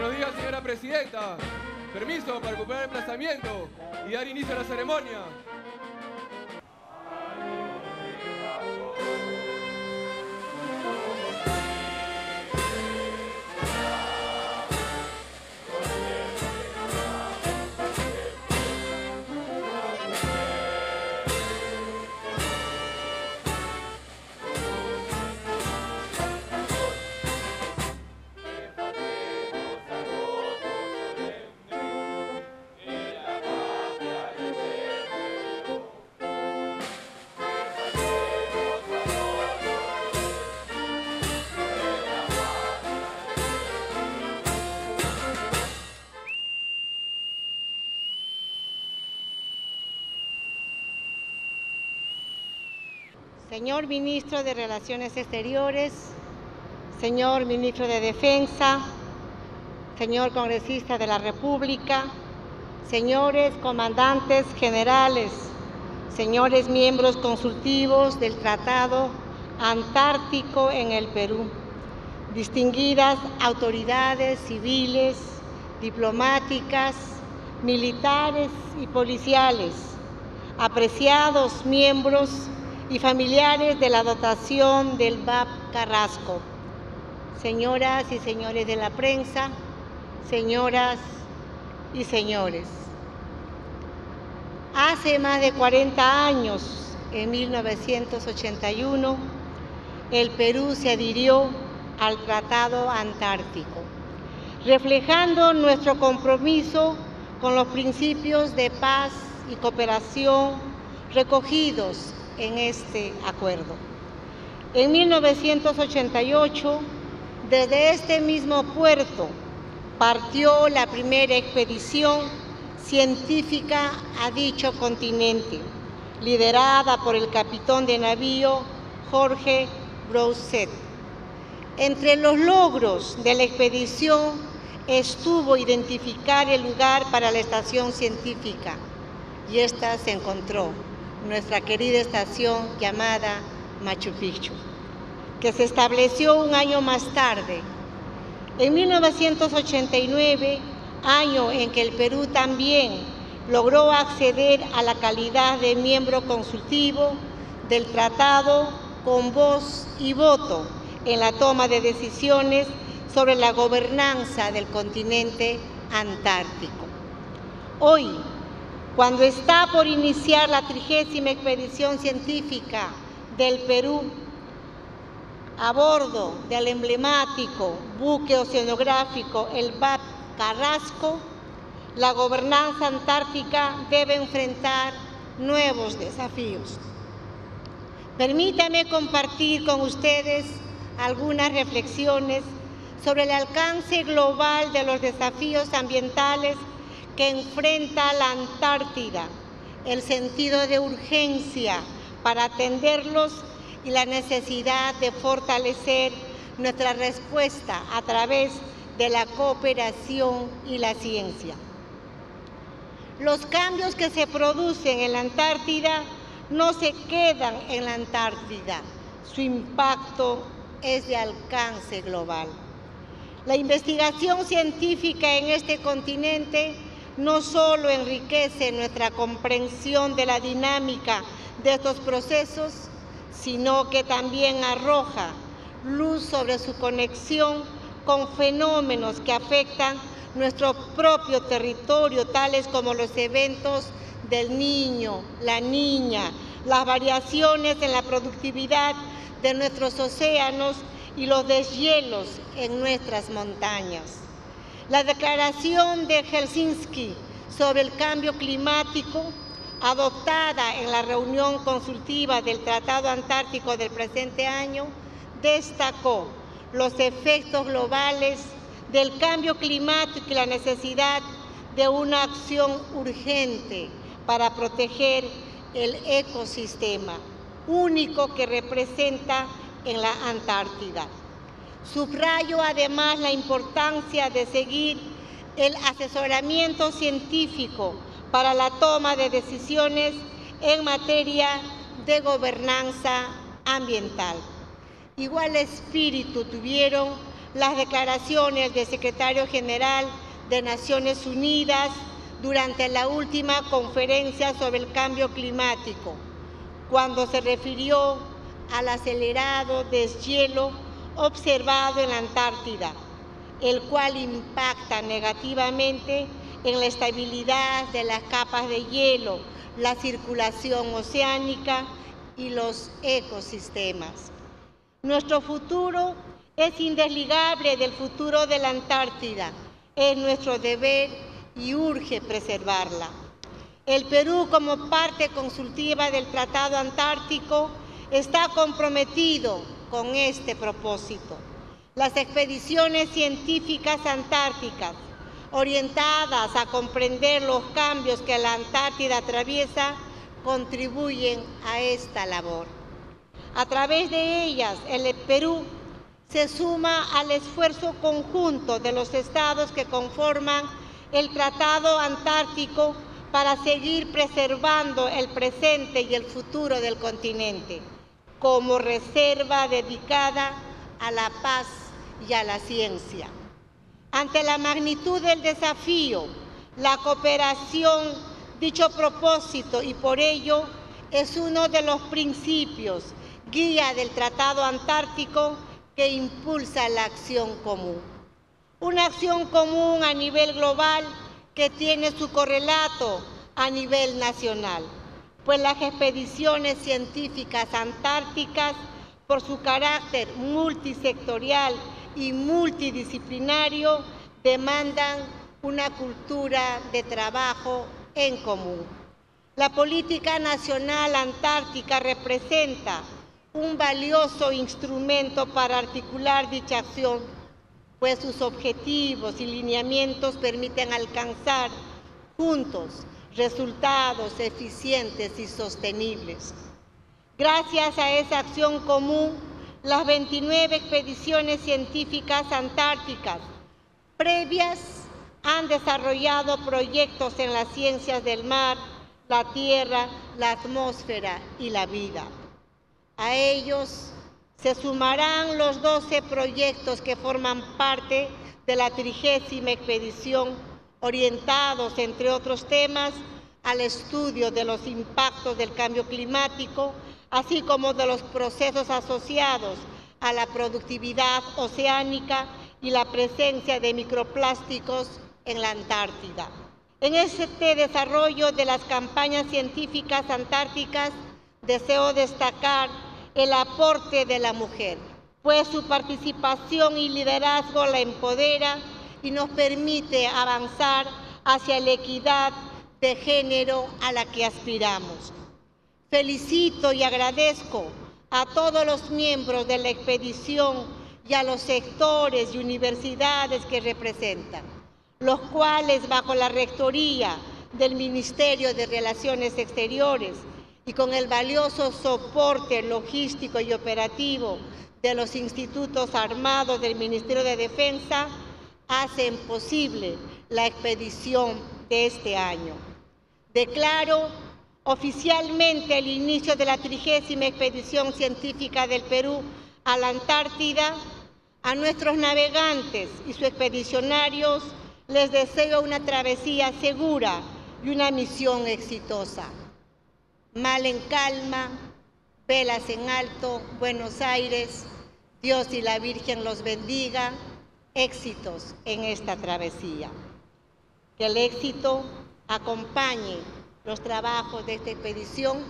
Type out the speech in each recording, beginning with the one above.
Buenos días, señora presidenta. Permiso para ocupar el emplazamiento y dar inicio a la ceremonia. Señor Ministro de Relaciones Exteriores, señor Ministro de Defensa, señor Congresista de la República, señores comandantes generales, señores miembros consultivos del Tratado Antártico en el Perú, distinguidas autoridades civiles, diplomáticas, militares y policiales, apreciados miembros y familiares de la dotación del BAP Carrasco, señoras y señores de la prensa, señoras y señores. Hace más de 40 años, en 1981, el Perú se adhirió al Tratado Antártico, reflejando nuestro compromiso con los principios de paz y cooperación recogidos en este acuerdo. En 1988, desde este mismo puerto, partió la primera expedición científica a dicho continente, liderada por el capitán de navío Jorge Brousset. Entre los logros de la expedición estuvo identificar el lugar para la estación científica y esta se encontró nuestra querida estación llamada Machu Picchu, que se estableció un año más tarde. En 1989, año en que el Perú también logró acceder a la calidad de miembro consultivo del tratado con voz y voto en la toma de decisiones sobre la gobernanza del continente antártico. Hoy, cuando está por iniciar la trigésima expedición científica del Perú a bordo del emblemático buque oceanográfico el BAP Carrasco, la gobernanza antártica debe enfrentar nuevos desafíos. Permítame compartir con ustedes algunas reflexiones sobre el alcance global de los desafíos ambientales que enfrenta la Antártida, el sentido de urgencia para atenderlos y la necesidad de fortalecer nuestra respuesta a través de la cooperación y la ciencia. Los cambios que se producen en la Antártida no se quedan en la Antártida, su impacto es de alcance global. La investigación científica en este continente no solo enriquece nuestra comprensión de la dinámica de estos procesos, sino que también arroja luz sobre su conexión con fenómenos que afectan nuestro propio territorio, tales como los eventos del niño, la niña, las variaciones en la productividad de nuestros océanos y los deshielos en nuestras montañas. La declaración de Helsinki sobre el cambio climático, adoptada en la reunión consultiva del Tratado Antártico del presente año, destacó los efectos globales del cambio climático y la necesidad de una acción urgente para proteger el ecosistema único que representa en la Antártida. Subrayo además la importancia de seguir el asesoramiento científico para la toma de decisiones en materia de gobernanza ambiental. Igual espíritu tuvieron las declaraciones del secretario general de Naciones Unidas durante la última conferencia sobre el cambio climático, cuando se refirió al acelerado deshielo observado en la Antártida, el cual impacta negativamente en la estabilidad de las capas de hielo, la circulación oceánica y los ecosistemas. Nuestro futuro es indesligable del futuro de la Antártida. Es nuestro deber y urge preservarla. El Perú, como parte consultiva del Tratado Antártico, está comprometido con este propósito. Las expediciones científicas antárticas, orientadas a comprender los cambios que la Antártida atraviesa, contribuyen a esta labor. A través de ellas, el Perú se suma al esfuerzo conjunto de los estados que conforman el Tratado Antártico para seguir preservando el presente y el futuro del continente como reserva dedicada a la paz y a la ciencia. Ante la magnitud del desafío, la cooperación, dicho propósito y por ello es uno de los principios guía del Tratado Antártico que impulsa la acción común. Una acción común a nivel global que tiene su correlato a nivel nacional pues las expediciones científicas antárticas, por su carácter multisectorial y multidisciplinario, demandan una cultura de trabajo en común. La política nacional antártica representa un valioso instrumento para articular dicha acción, pues sus objetivos y lineamientos permiten alcanzar juntos resultados eficientes y sostenibles. Gracias a esa acción común, las 29 expediciones científicas antárticas previas han desarrollado proyectos en las ciencias del mar, la tierra, la atmósfera y la vida. A ellos se sumarán los 12 proyectos que forman parte de la trigésima expedición orientados, entre otros temas, al estudio de los impactos del cambio climático, así como de los procesos asociados a la productividad oceánica y la presencia de microplásticos en la Antártida. En este desarrollo de las campañas científicas antárticas deseo destacar el aporte de la mujer, pues su participación y liderazgo la empodera y nos permite avanzar hacia la equidad de género a la que aspiramos. Felicito y agradezco a todos los miembros de la expedición y a los sectores y universidades que representan, los cuales bajo la rectoría del Ministerio de Relaciones Exteriores y con el valioso soporte logístico y operativo de los institutos armados del Ministerio de Defensa, hacen posible la expedición de este año. Declaro oficialmente el inicio de la trigésima expedición científica del Perú a la Antártida. A nuestros navegantes y sus expedicionarios les deseo una travesía segura y una misión exitosa. Mal en calma, velas en alto, Buenos Aires, Dios y la Virgen los bendiga éxitos en esta travesía. Que el éxito acompañe los trabajos de esta expedición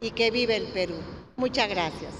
y que vive el Perú. Muchas gracias.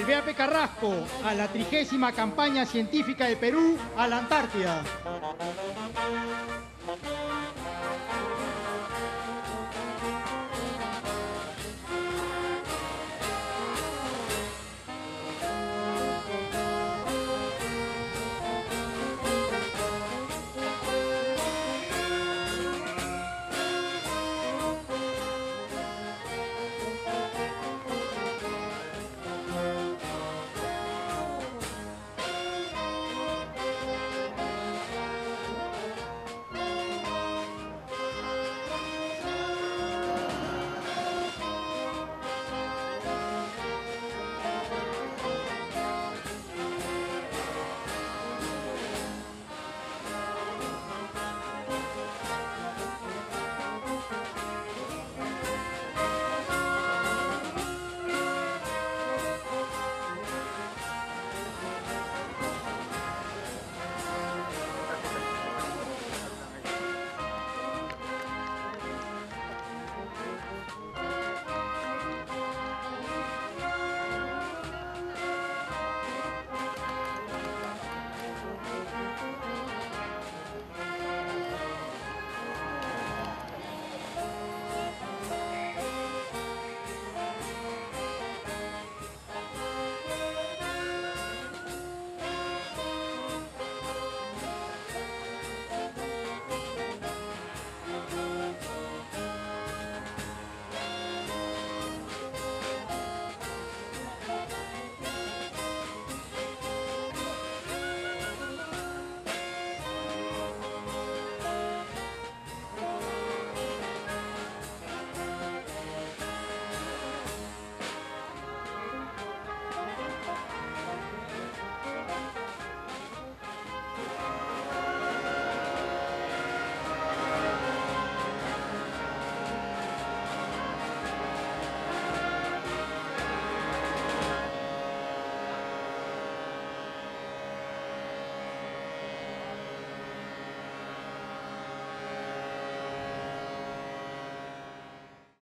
Del BAP Carrasco a la trigésima campaña científica de Perú a la Antártida.